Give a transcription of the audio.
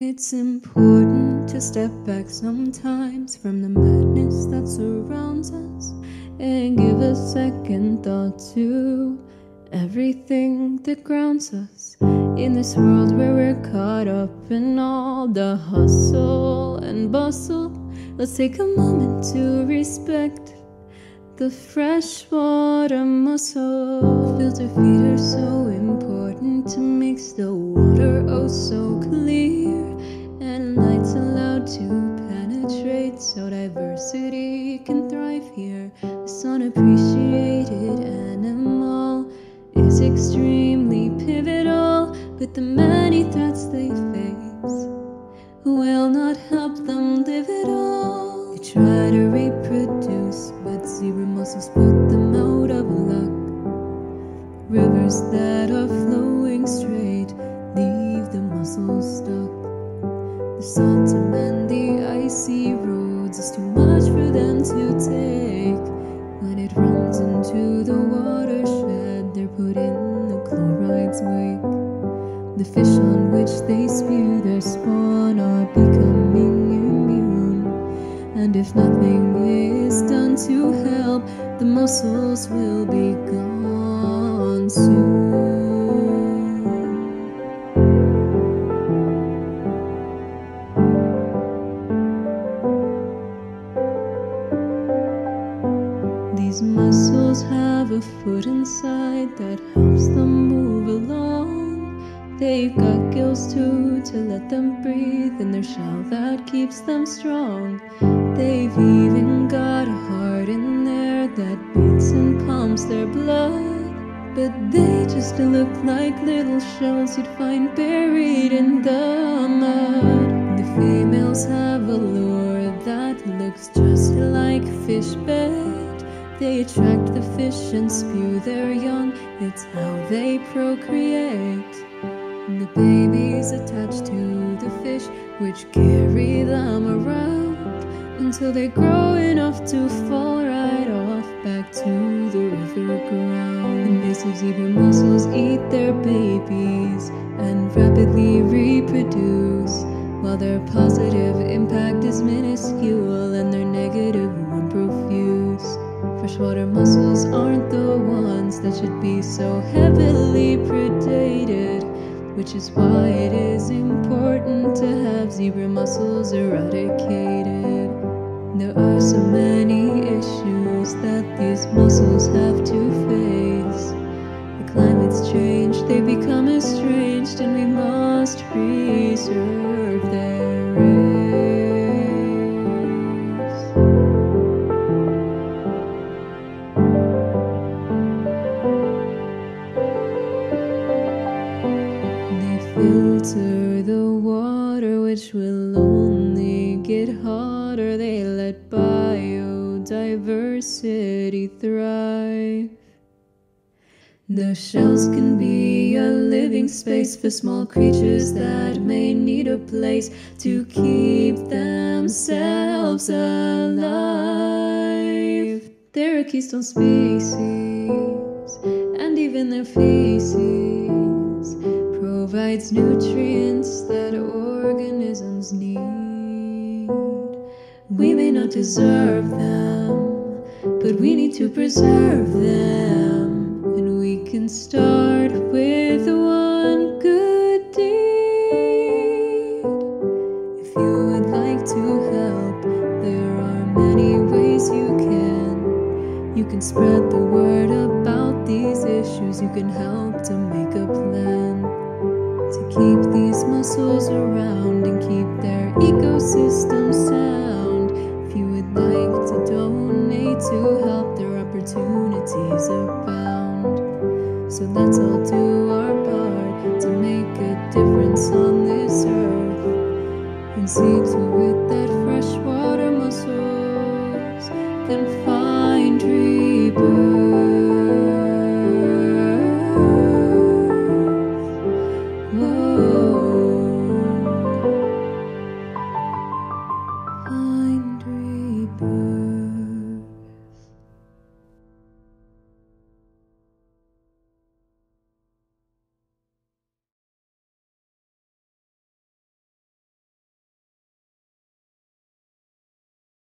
It's important to step back sometimes from the madness that surrounds us and give a second thought to everything that grounds us in this world where we're caught up in all the hustle and bustle. Let's take a moment to respect the freshwater mussel. Filter feet are so important to mix the water oh so clear but the many threats they fish on which they spew their spawn are becoming immune. And if nothing is done to help, the mussels will be gone soon. These mussels have a foot inside that helps them. They've got gills too to let them breathe in their shell that keeps them strong. They've even got a heart in there that beats and pumps their blood. But they just look like little shells you'd find buried in the mud. The females have a lure that looks just like fish bait. They attract the fish and spew their young, it's how they procreate. And the babies attached to the fish, which carry them around until they grow enough to fall right off back to the river ground. The invasive zebra mussels eat their babies and rapidly reproduce, while their positive impact is minuscule and their negative one profuse. Freshwater mussels aren't the ones that should be so heavily which is why it is important to have zebra mussels eradicated. There are so many issues that these mussels have to face. The climate's changed, they become estranged, and we must preserve filter the water, which will only get hotter. They let biodiversity thrive. The shells can be a living space for small creatures that may need a place to keep themselves alive. They're a keystone species, and even their feces We may not deserve them, but we need to preserve them. And we can start with one good deed. If you would like to help, there are many ways you can. You can spread the word about these issues, you can help to make a plan to keep these mussels around and keep their ecosystem So let's all do our part to make a difference on this earth and see to it that freshwater mussels can find trees.